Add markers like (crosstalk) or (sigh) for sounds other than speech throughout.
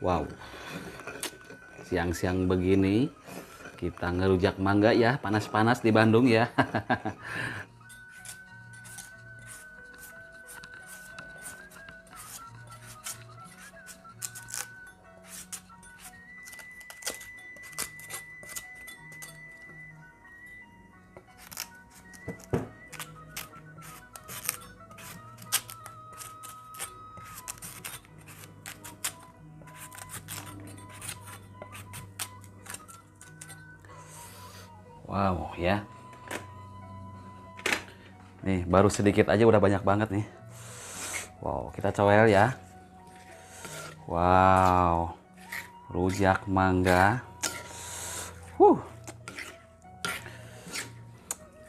Wow. Siang-siang begini kita ngerujak mangga ya, panas-panas di Bandung ya. (laughs) Wow, ya. Nih, baru sedikit aja udah banyak banget nih. Wow, kita cowel ya. Wow. Rujak mangga. Huh.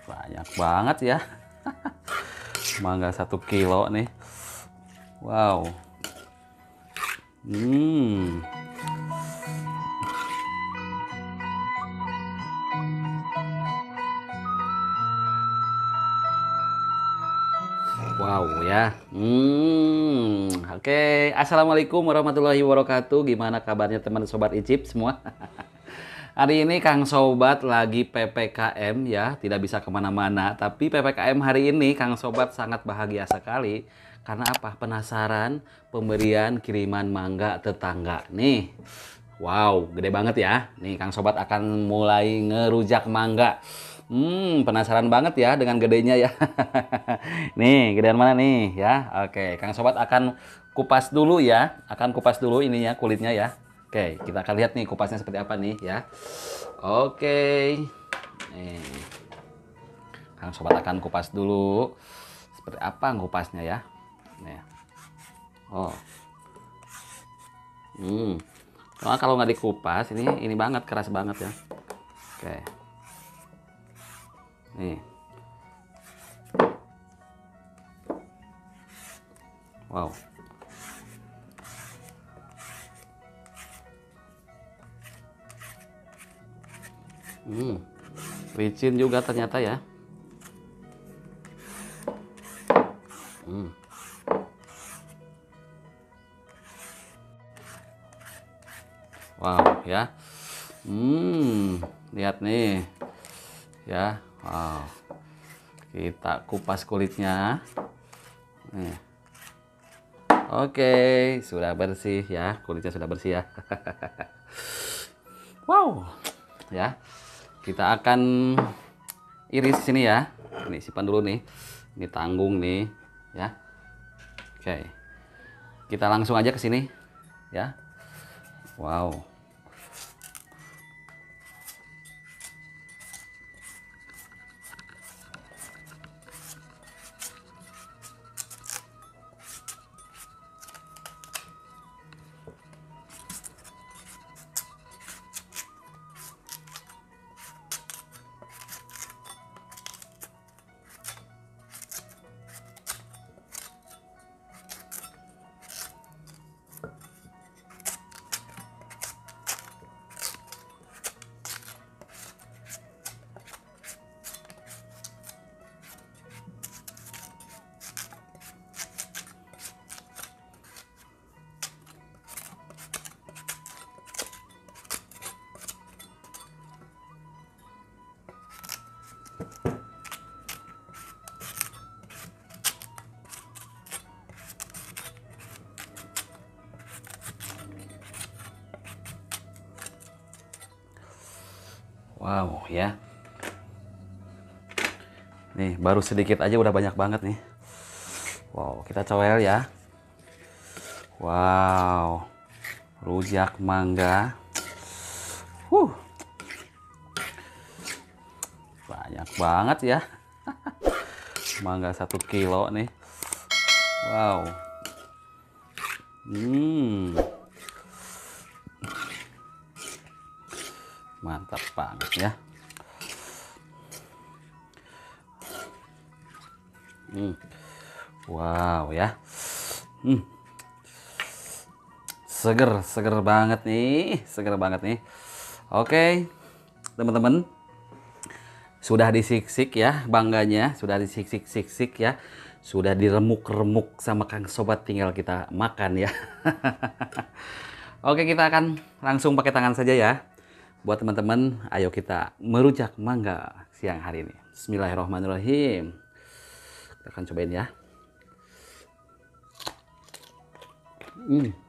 Banyak banget ya. (laughs) mangga satu kilo nih. Wow. Hmm. Ya. Hmm. Oke. Assalamualaikum warahmatullahi wabarakatuh. Gimana kabarnya teman sobat Icip semua? (laughs) Hari ini Kang Sobat lagi PPKM ya, tidak bisa ke mana-mana. Tapi PPKM hari ini Kang Sobat sangat bahagia sekali. Karena apa? Penasaran pemberian kiriman mangga tetangga. Nih, wow, gede banget ya. Nih Kang Sobat akan mulai ngerujak mangga. Hmm, penasaran banget ya dengan gedenya ya. (laughs) nih, gedean mana nih ya? Oke, Kang Sobat akan kupas dulu ya. Akan kupas dulu ininya kulitnya ya. Oke, kita akan lihat nih kupasnya seperti apa nih ya. Oke. Nih. Kang Sobat akan kupas dulu. Seperti apa ngupasnya ya. Nih. Oh. Hmm. Soalnya kalau nggak dikupas ini ini banget keras banget ya. Oke. Nih. Wow. Hmm. Licin juga ternyata ya. Hmm. Wow, ya. Hmm, lihat nih. Ya. Wow. Kita kupas kulitnya. Nih. Oke, sudah bersih ya. Kulitnya sudah bersih ya. (laughs) wow. Ya. Kita akan iris sini ya. Ini simpan dulu nih. Ini tanggung nih, ya. Oke. Kita langsung aja ke sini, ya. Wow. Wow, ya. Nih, baru sedikit aja udah banyak banget nih. Wow, kita cowel ya. Wow. Rujak mangga. Huh. Banyak banget ya. (laughs) mangga satu kilo nih. Wow. Hmm. Mantap banget ya. Hmm. wow ya. Hmm. seger seger banget nih seger banget nih. Oke teman-teman. Sudah disik-sik ya bangganya. Sudah disik-sik-sik ya. Sudah diremuk-remuk sama Kang Sobat tinggal kita makan ya. (laughs) Oke, kita akan langsung pakai tangan saja ya. Buat teman-teman, ayo kita merujak mangga siang hari ini. Bismillahirrahmanirrahim. Kita akan cobain ya. Hmm.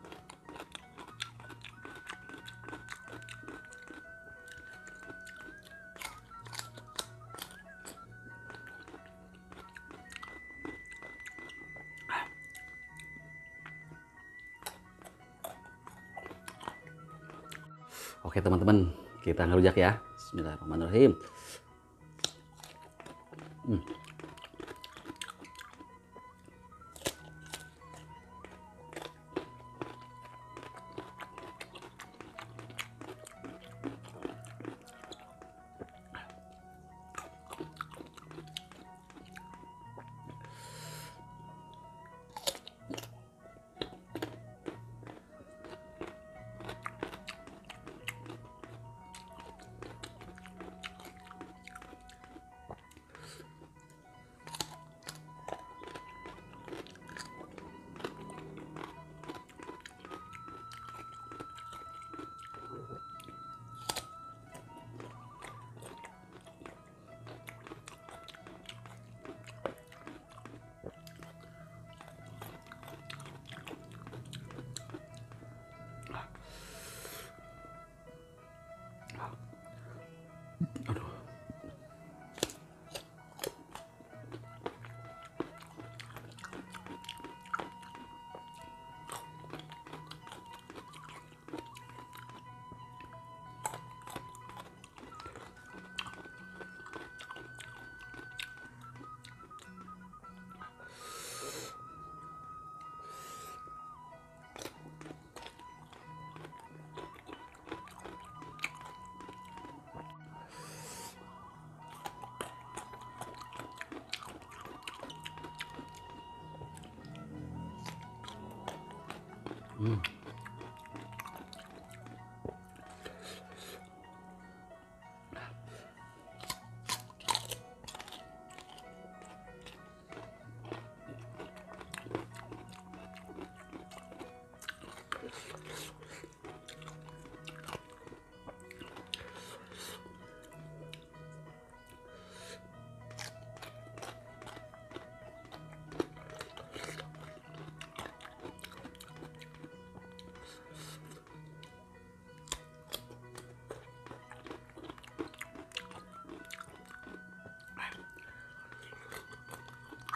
Teman-teman, kita ngerujak ya. Bismillahirrahmanirrahim. Hmm.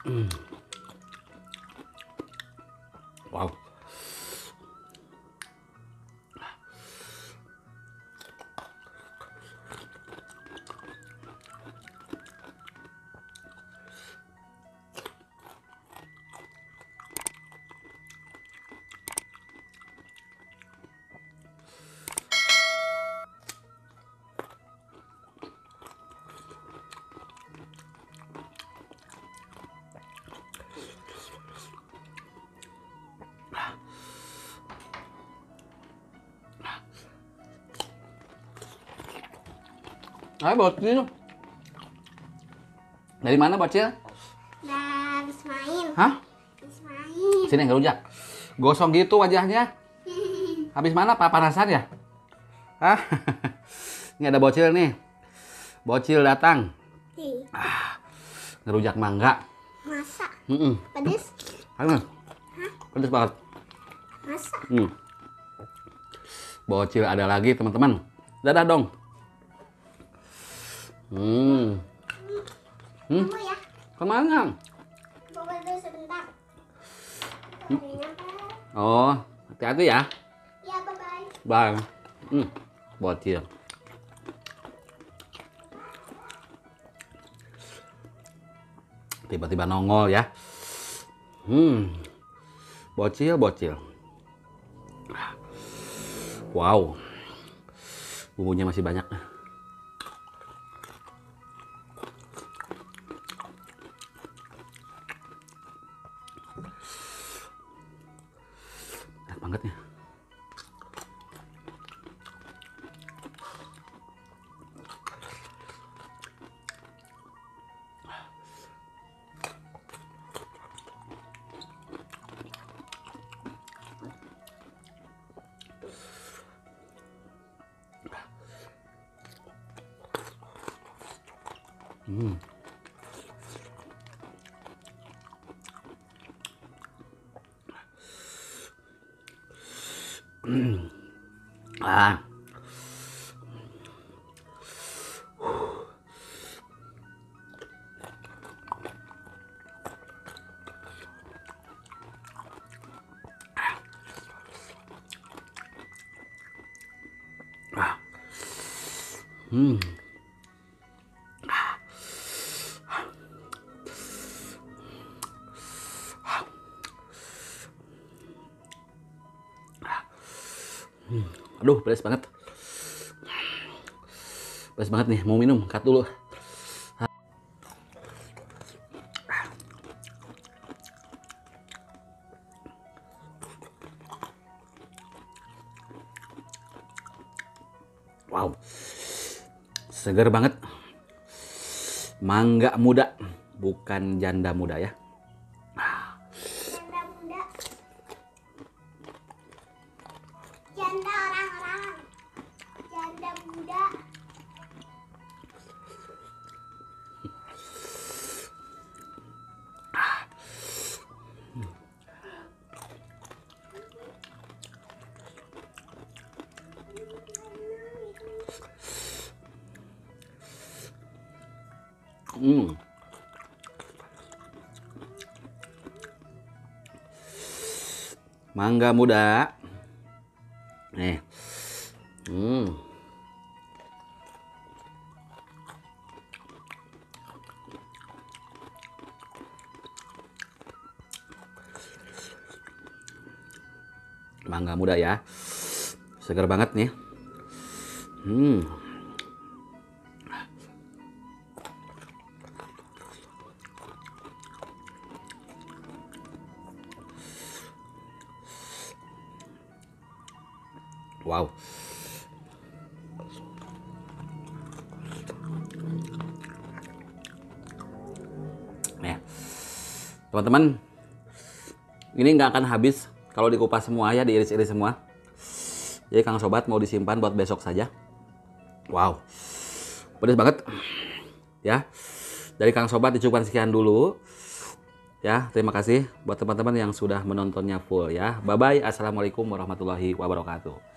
Hmm. Ayo bocil. Dari mana bocil? Dan Ismail. Hah? Ismail. Sini ngerujak. Gosong gitu wajahnya. (laughs) Habis mana Pak panasan ya? Hah? (laughs) Ini ada bocil nih. Bocil datang. Nih, Ngerujak mangga. masa Mm pedes? Panas. Pedes banget. Masa? Hmm. Bocil ada lagi teman-teman. Dadah dong. Hmm. Hmm. Kamu ya? Ke mana? Bawa dulu sebentar. Hmm. Oh, hati-hati ya. Ya, bye-bye. Bang. Hmm. Bocil. Tiba-tiba nongol ya. Hmm. Bocil, bocil. Wow. Bumbunya masih banyak. banget ya Hmm. Ah. Ah. Aduh, pedas banget. Pedas banget nih, mau minum, cut dulu. Wow. Seger banget. Mangga muda, bukan janda muda ya. Hmm. Mangga muda. Nih. Hmm. Mangga muda ya. Segar banget nih. Hmm. Wow. Nih, teman-teman, ini nggak akan habis kalau dikupas semua ya, diiris-iris semua. Jadi Kang Sobat mau disimpan buat besok saja. Wow, pedas banget. Ya, dari Kang Sobat dicukupkan sekian dulu. Ya, terima kasih buat teman-teman yang sudah menontonnya full ya. Bye bye. Assalamualaikum warahmatullahi wabarakatuh.